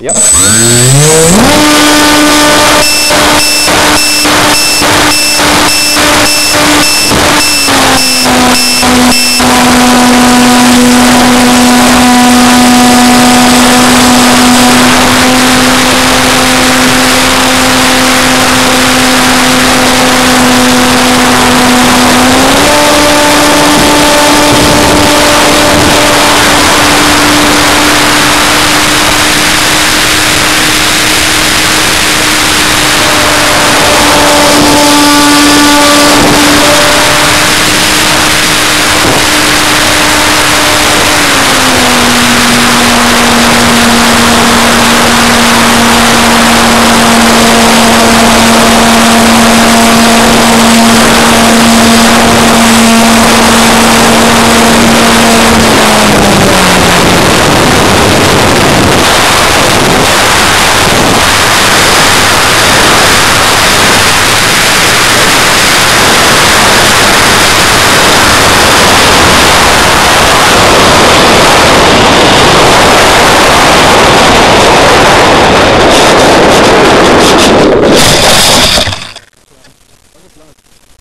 Ja.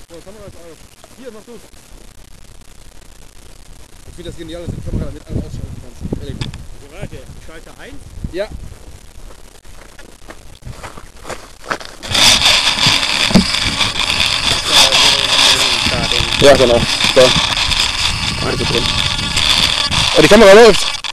So, Kamera ist auf. Hier, mach du. Ich finde das genial, dass du die Kamera mit an ausschalten kannst. Ehrlich. Warte, ich schalte ein. Ja. Ja, genau. So. Also drin. Oh, die Kamera läuft.